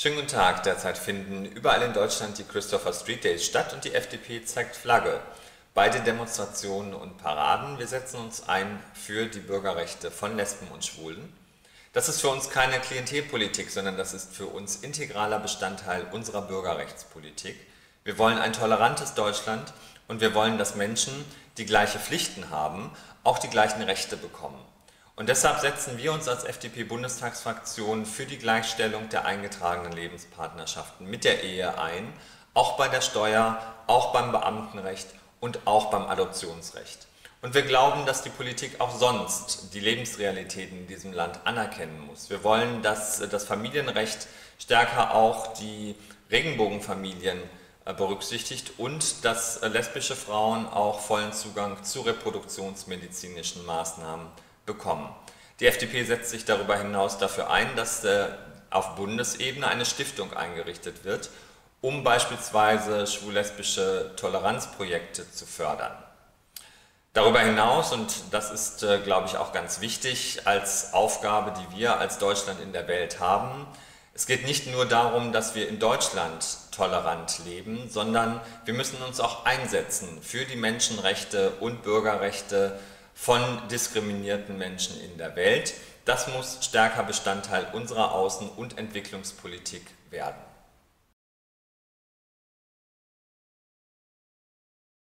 Schönen guten Tag. Derzeit finden überall in Deutschland die Christopher Street Days statt und die FDP zeigt Flagge. Bei den Demonstrationen und Paraden. Wir setzen uns ein für die Bürgerrechte von Lesben und Schwulen. Das ist für uns keine Klientelpolitik, sondern das ist für uns integraler Bestandteil unserer Bürgerrechtspolitik. Wir wollen ein tolerantes Deutschland und wir wollen, dass Menschen, die gleiche Pflichten haben, auch die gleichen Rechte bekommen. Und deshalb setzen wir uns als FDP-Bundestagsfraktion für die Gleichstellung der eingetragenen Lebenspartnerschaften mit der Ehe ein, auch bei der Steuer, auch beim Beamtenrecht und auch beim Adoptionsrecht. Und wir glauben, dass die Politik auch sonst die Lebensrealitäten in diesem Land anerkennen muss. Wir wollen, dass das Familienrecht stärker auch die Regenbogenfamilien äh, berücksichtigt und dass lesbische Frauen auch vollen Zugang zu reproduktionsmedizinischen Maßnahmen bekommen. Die FDP setzt sich darüber hinaus dafür ein, dass äh, auf Bundesebene eine Stiftung eingerichtet wird, um beispielsweise schwul-lesbische Toleranzprojekte zu fördern. Darüber hinaus, und das ist, äh, glaube ich, auch ganz wichtig als Aufgabe, die wir als Deutschland in der Welt haben, es geht nicht nur darum, dass wir in Deutschland tolerant leben, sondern wir müssen uns auch einsetzen für die Menschenrechte und Bürgerrechte von diskriminierten Menschen in der Welt. Das muss stärker Bestandteil unserer Außen- und Entwicklungspolitik werden.